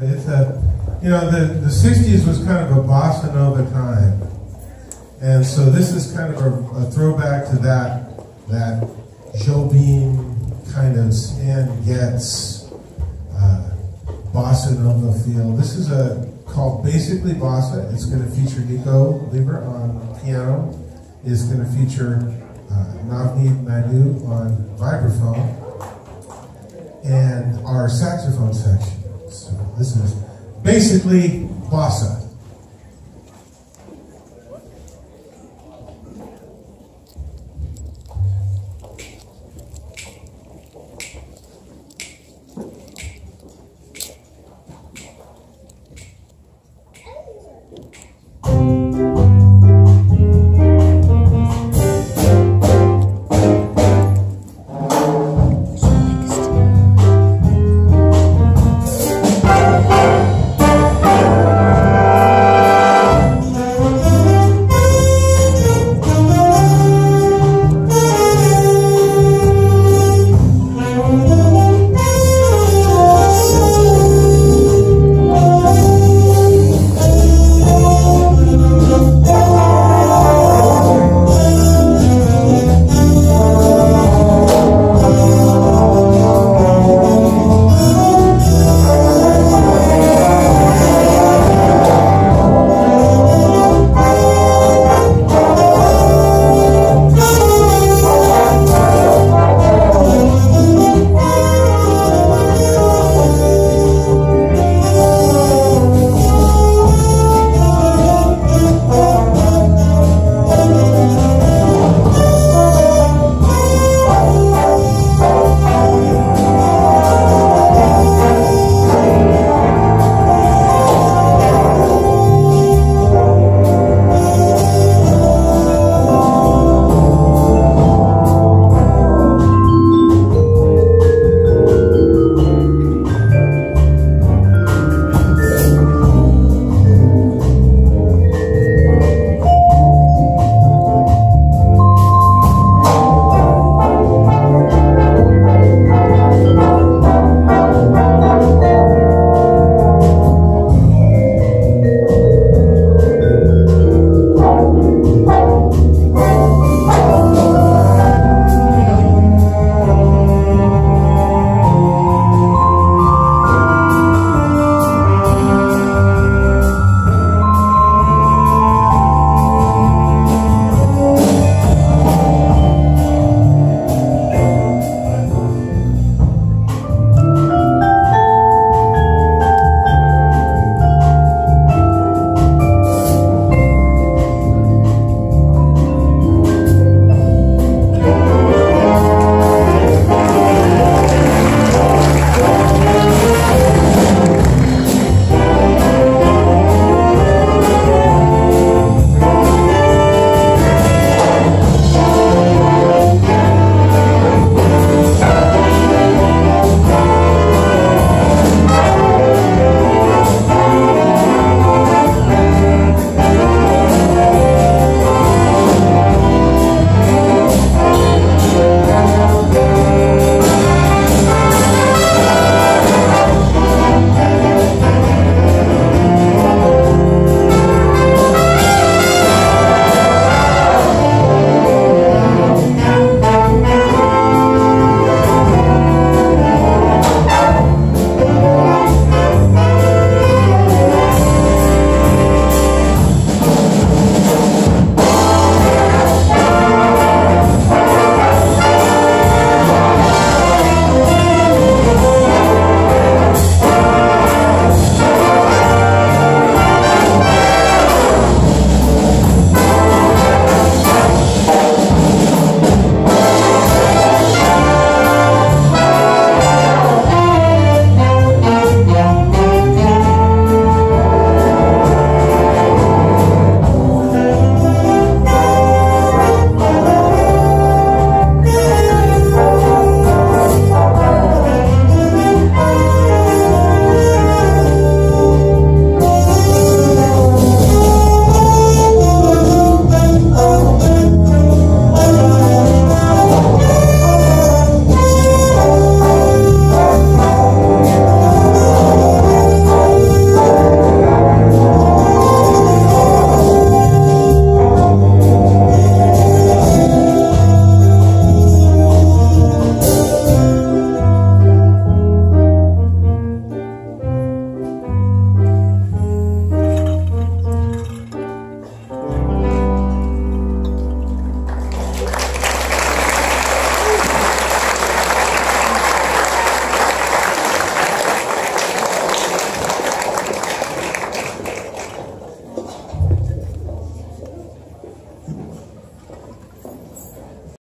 It's a, you know, the, the 60s was kind of a bossa nova time. And so this is kind of a, a throwback to that, that Jobim kind of Stan Getz uh, bossa nova feel. This is a called basically bossa. It's going to feature Nico Lieber on piano. It's going to feature uh, Navneet on vibraphone and our saxophone section. This is basically bossa.